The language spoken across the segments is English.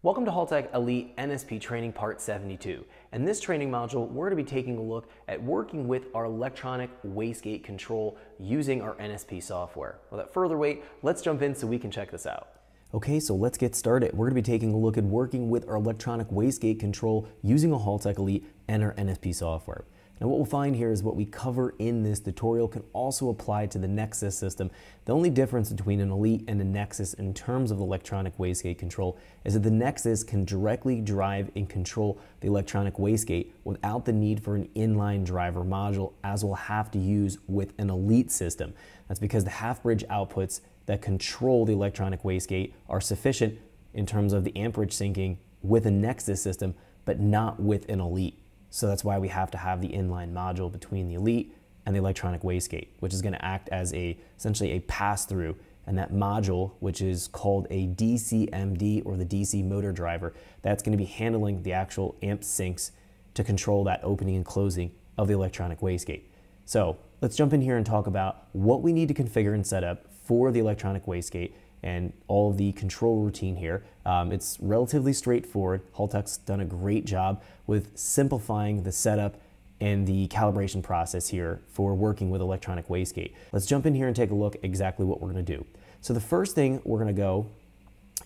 Welcome to Haltech Elite NSP Training Part 72. In this training module, we're going to be taking a look at working with our electronic wastegate control using our NSP software. Without further wait, let's jump in so we can check this out. Okay, so let's get started. We're going to be taking a look at working with our electronic wastegate control using a Haltech Elite and our NSP software. Now what we'll find here is what we cover in this tutorial can also apply to the Nexus system. The only difference between an Elite and a Nexus in terms of electronic wastegate control is that the Nexus can directly drive and control the electronic wastegate without the need for an inline driver module as we'll have to use with an Elite system. That's because the half bridge outputs that control the electronic wastegate are sufficient in terms of the amperage sinking with a Nexus system, but not with an Elite. So that's why we have to have the inline module between the Elite and the electronic wastegate, which is going to act as a essentially a pass-through. And that module, which is called a DCMD or the DC motor driver, that's going to be handling the actual amp sinks to control that opening and closing of the electronic wastegate. So let's jump in here and talk about what we need to configure and set up for the electronic wastegate and all the control routine here. Um, it's relatively straightforward. Haltech's done a great job with simplifying the setup and the calibration process here for working with electronic wastegate. Let's jump in here and take a look exactly what we're gonna do. So the first thing we're gonna go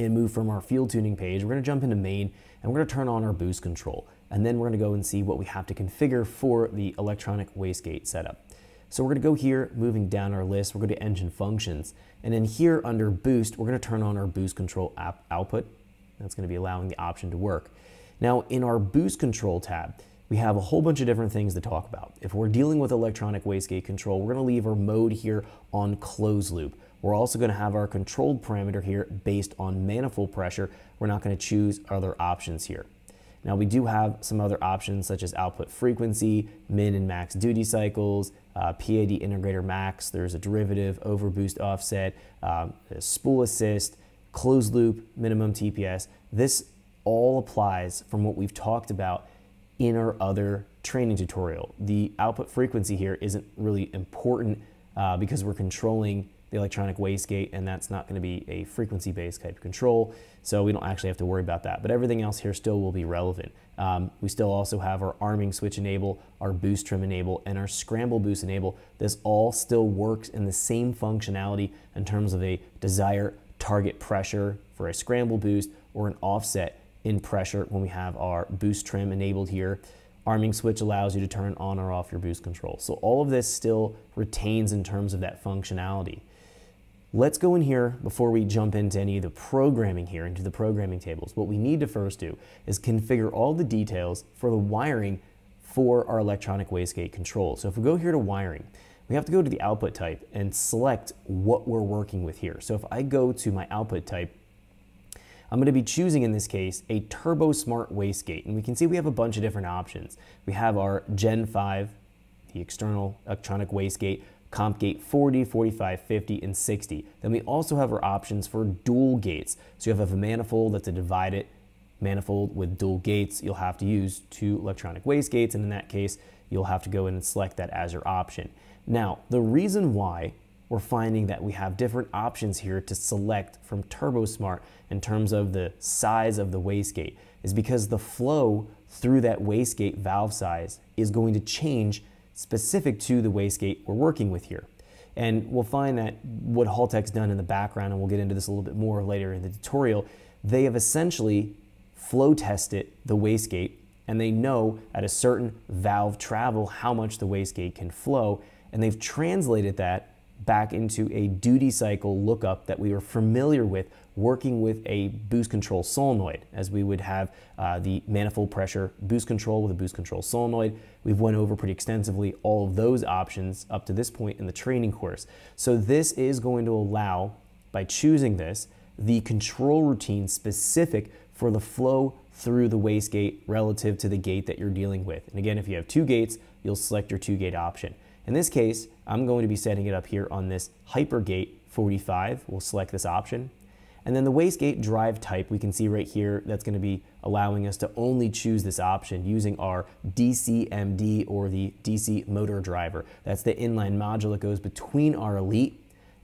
and move from our field tuning page, we're gonna jump into main and we're gonna turn on our boost control. And then we're gonna go and see what we have to configure for the electronic wastegate setup. So we're gonna go here, moving down our list, we're going to engine functions. And then here under boost, we're gonna turn on our boost control app output. That's gonna be allowing the option to work. Now in our boost control tab, we have a whole bunch of different things to talk about. If we're dealing with electronic wastegate control, we're gonna leave our mode here on closed loop. We're also gonna have our controlled parameter here based on manifold pressure. We're not gonna choose other options here. Now we do have some other options such as output frequency, min and max duty cycles, uh, PID integrator max, there's a derivative, overboost offset, um, spool assist, closed loop, minimum TPS. This all applies from what we've talked about in our other training tutorial. The output frequency here isn't really important uh, because we're controlling the electronic wastegate, and that's not going to be a frequency-based type of control, so we don't actually have to worry about that. But everything else here still will be relevant. Um, we still also have our arming switch enable, our boost trim enable, and our scramble boost enable. This all still works in the same functionality in terms of a desired target pressure for a scramble boost or an offset in pressure when we have our boost trim enabled here. Arming switch allows you to turn on or off your boost control. So all of this still retains in terms of that functionality. Let's go in here before we jump into any of the programming here, into the programming tables. What we need to first do is configure all the details for the wiring for our electronic wastegate control. So if we go here to wiring, we have to go to the output type and select what we're working with here. So if I go to my output type, I'm going to be choosing in this case a Turbosmart wastegate. And we can see we have a bunch of different options. We have our Gen 5, the external electronic wastegate, comp gate 40, 45, 50, and 60. Then we also have our options for dual gates. So you have a manifold that's a divided manifold with dual gates. You'll have to use two electronic wastegates, and in that case, you'll have to go in and select that as your option. Now, the reason why we're finding that we have different options here to select from TurboSmart in terms of the size of the wastegate is because the flow through that wastegate valve size is going to change specific to the wastegate we're working with here. And we'll find that what Haltech's done in the background, and we'll get into this a little bit more later in the tutorial, they have essentially flow tested the wastegate and they know at a certain valve travel how much the wastegate can flow and they've translated that back into a duty cycle lookup that we were familiar with working with a boost control solenoid as we would have uh, the manifold pressure boost control with a boost control solenoid. We've went over pretty extensively all of those options up to this point in the training course. So this is going to allow, by choosing this, the control routine specific for the flow through the wastegate relative to the gate that you're dealing with. And again, if you have two gates, you'll select your two gate option. In this case, I'm going to be setting it up here on this Hypergate 45. We'll select this option. And then the wastegate drive type, we can see right here, that's going to be allowing us to only choose this option using our DCMD or the DC motor driver. That's the inline module that goes between our Elite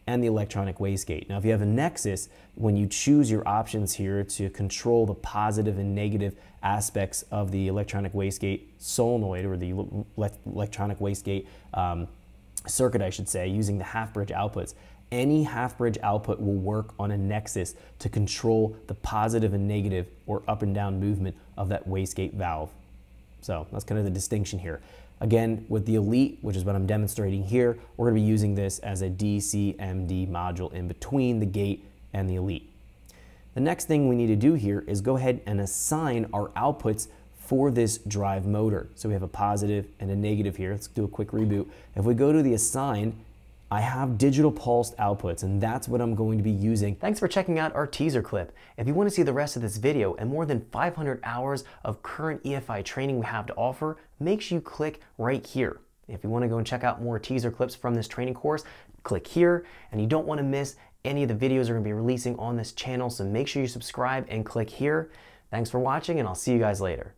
and the electronic wastegate. Now, if you have a Nexus, when you choose your options here to control the positive and negative aspects of the electronic wastegate solenoid or the electronic wastegate um, circuit, I should say, using the half bridge outputs, any half bridge output will work on a Nexus to control the positive and negative or up and down movement of that wastegate valve. So that's kind of the distinction here. Again, with the Elite, which is what I'm demonstrating here, we're gonna be using this as a DCMD module in between the gate and the Elite. The next thing we need to do here is go ahead and assign our outputs for this drive motor. So we have a positive and a negative here. Let's do a quick reboot. If we go to the assign, I have digital pulsed outputs and that's what I'm going to be using. Thanks for checking out our teaser clip. If you want to see the rest of this video and more than 500 hours of current EFI training we have to offer, make sure you click right here. If you want to go and check out more teaser clips from this training course, click here and you don't want to miss any of the videos we're going to be releasing on this channel, so make sure you subscribe and click here. Thanks for watching and I'll see you guys later.